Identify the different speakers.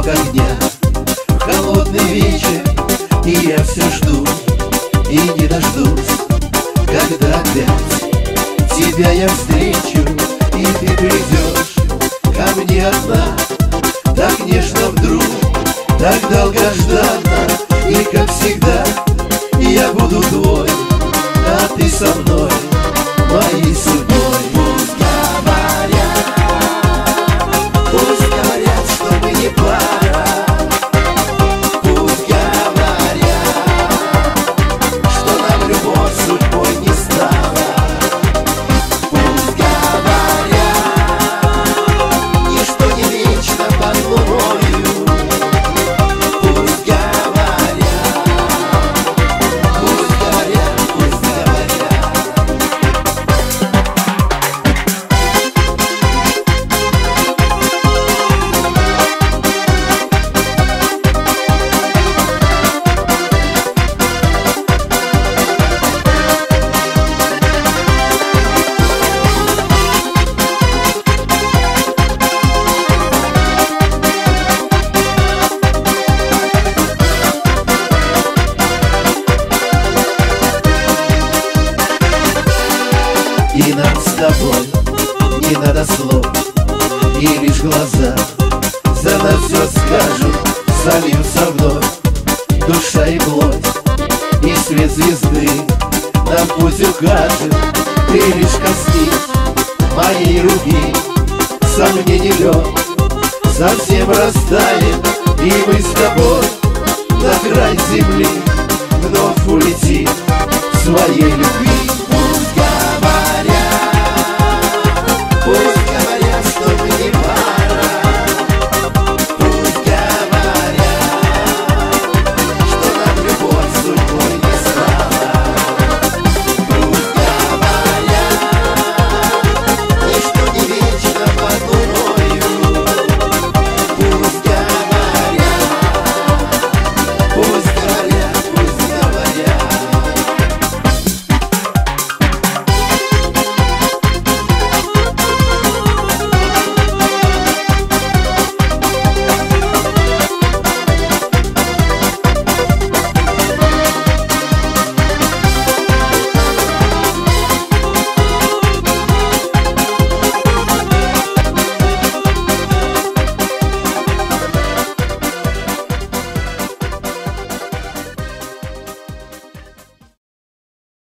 Speaker 1: истока дня. Холодный вечер И я все жду И не дождусь Когда опять Тебя я встречу И ты придешь Ко мне одна. Так нежно вдруг Так долгожданно И как всегда не надо слов И лишь глаза. За нас все скажут Сольются вновь душа и плоть И свет звезды нам путь укажет. Ты лишь коснись моей руки Сомнений лед совсем растает И мы с тобой на край земли Вновь улетим своей любви